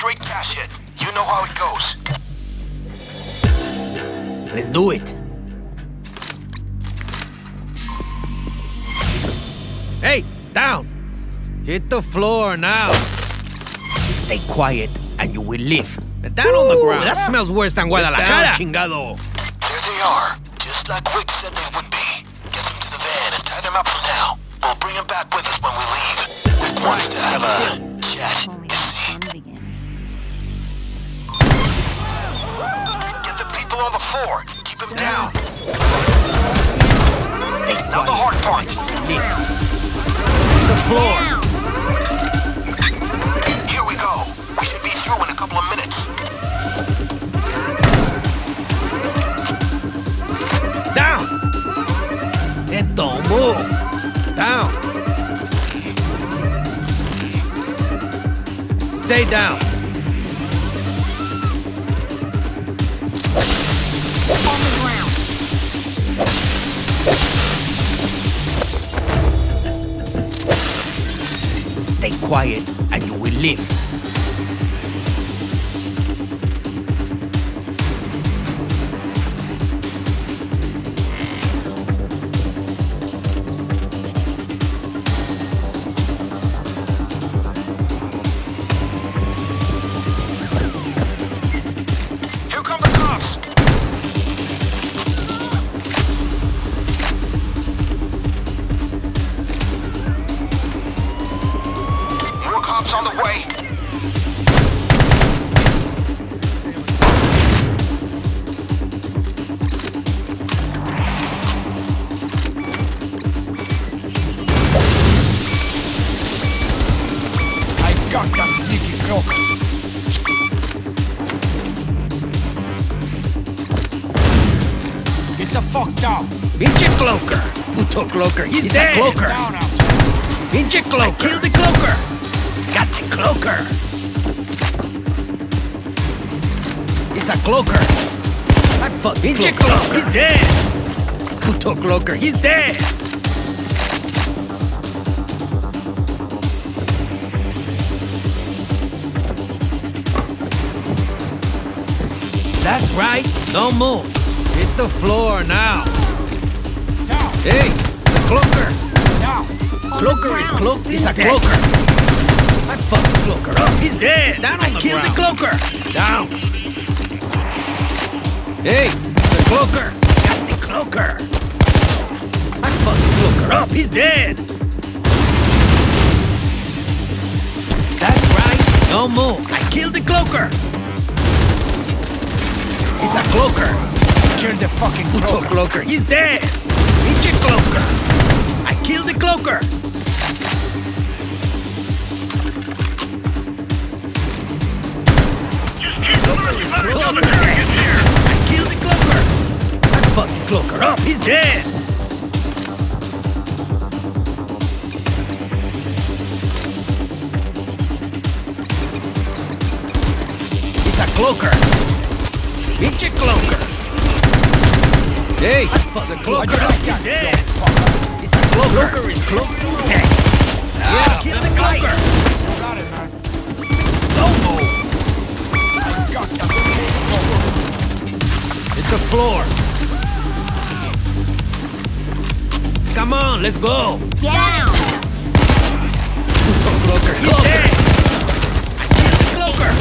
straight cash hit. You know how it goes. Let's do it. Hey, down! Hit the floor now. Stay quiet and you will live. Down on the ground. That smells worse than Guadalajara. chingado. There they are, just like Rick said they would be. Get them to the van and tie them up for now. We'll bring them back with us when we leave. Rick wants to have a chat, on the floor. Keep him down. Stay Now the hard part. Live. The floor. Here we go. We should be through in a couple of minutes. Down. And don't move. Down. Stay down. Quiet and you will live. Cloaker. Puto cloaker. He's, He's dead. a cloaker. Pinche cloaker. Kill the cloaker. Got the cloaker. It's a cloaker. I fuck Pinche cloaker. He's dead. Puto cloaker. He's dead. That's right. Don't move. Hit the floor now. Hey, the cloaker. Down. Cloaker is cloak. It's a cloaker. I fucked the cloaker up. He's dead. Down on I killed the cloaker. Down. Hey, the cloaker. Got the cloaker. I fucked the cloaker up. He's dead. That's right. Don't move. I killed the cloaker. He's a cloaker. Killed the fucking cloaker. cloaker. He's dead. Pinche cloaker. I killed the cloaker. Cloaker dead. I killed the cloaker. I fucked the cloaker up. He's dead. It's a cloaker. Pinche cloaker. Hey, the cloaker dead. It's a cloaker. Cloaker is cloaker. Hey. Yeah, kill the cloaker. Got it, man. Don't move. I got that sneaky cloaker. It's the floor. Come on, let's go. Down. Cloaker, he's. I killed the cloaker.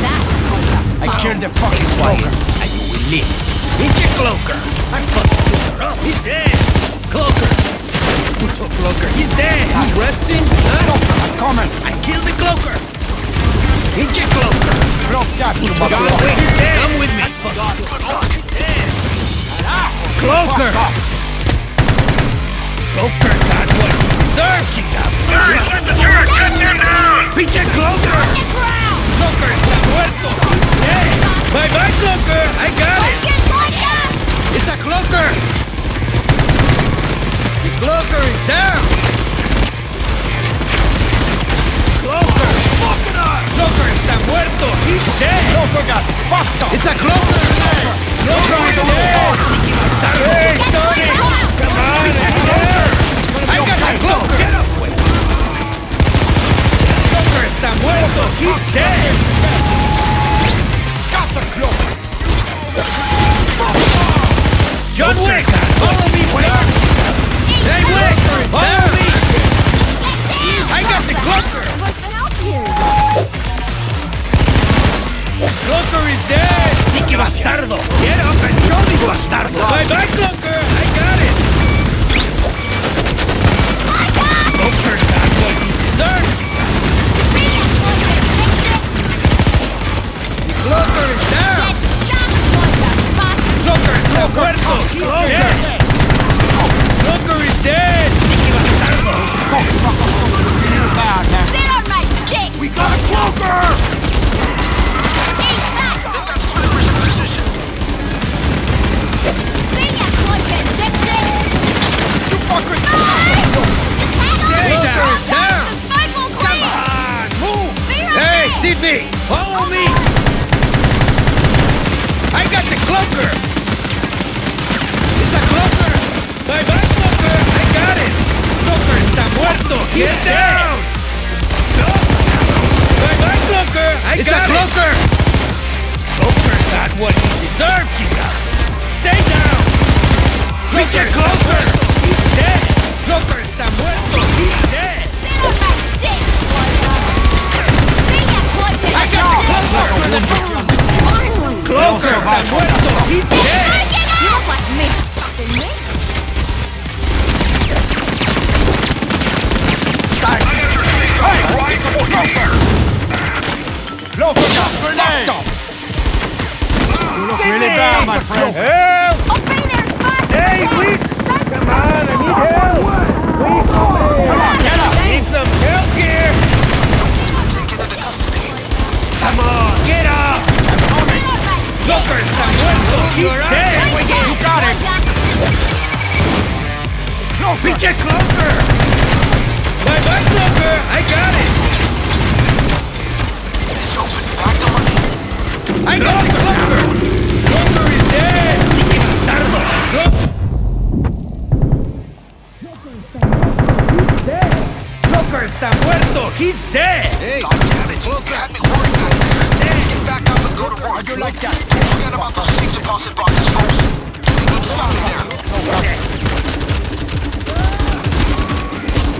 I killed the fucking cloaker. and you will live. Pinche cloaker. I fucked the. He's dead. Cloaker. Puto cloaker, he's dead. He's resting. Huh? I'm coming. I killed the cloaker. Pinche cloaker. Cloak that, you God, motherfucker. he's dead. Come with me. Cloaker. Cloaker got what he deserved, chica. Pinche cloaker. Cloaker está muerto. Hey, bye bye, Cloaker. I got it. It's a Cloaker. Cloaker is down! Cloaker, Fucking up! Cloaker está muerto! He's dead! Cloaker, got fucked up! It's a cloaker. Cloaker is dead! Está hey, Tony! Come on, it's Cloaker! I got my Cloaker! Get up with Cloaker está muerto! He's dead! Got the cloaker. John Wick! Bastardo! Get up and show me, bastardo! Bye bye, Cloaker! I got it! Cloaker got what he deserved! Cloaker is down! Cloaker está muerto! Cloaker! Cloaker is dead! Sneaky bastardo! Real bad, man. We got a Get down! My. Help! Hey, please! Come on, I need help! Please, Come on, get up! Need some help here! Taken into custody. Come on, get up! Cloaker está muerto! He's dead! You got it! Pinche Cloaker! Bye bye, Cloaker! I got it! It's open. Back the money. I got the Cloaker está muerto! He's dead! Hey! God damn it. You had me worried back there. Let's get back up and go to work. How'd like that? Don't forget about those safe deposit boxes, folks. Give me good stuff in there.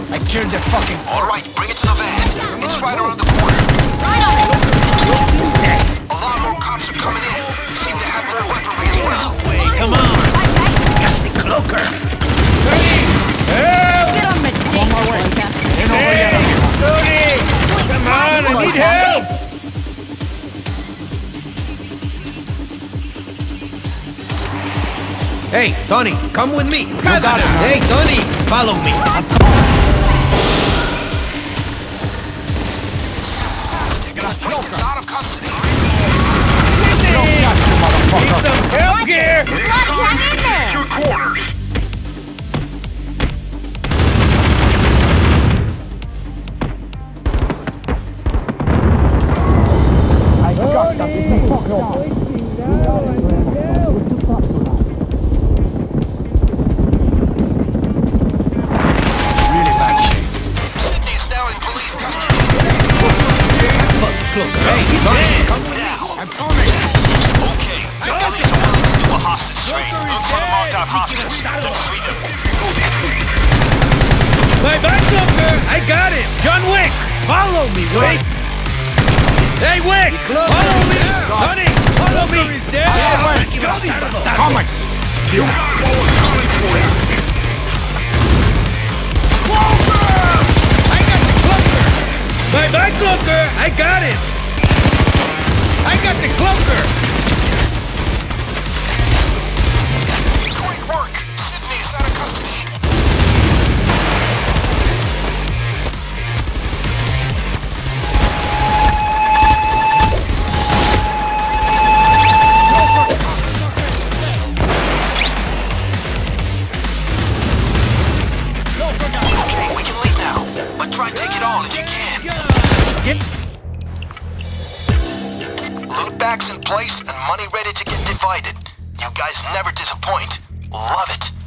I killed the fucking... All right, bring it to the van. It's right around the corner. A Hey, Tony, come with me. You got it. Hey, Tony, follow me. It's out of custody. Don't touch you, Need motherfucker. some help here. Your quarters. Follow me, Wick! Hey, Wick! Follow me! Tony! Follow me! Is dead! Hey, Wick. Coming. I got the Cloaker! Bye bye, Cloaker! I got him! I got the Cloaker! Loot in place and money ready to get divided. You guys never disappoint. Love it.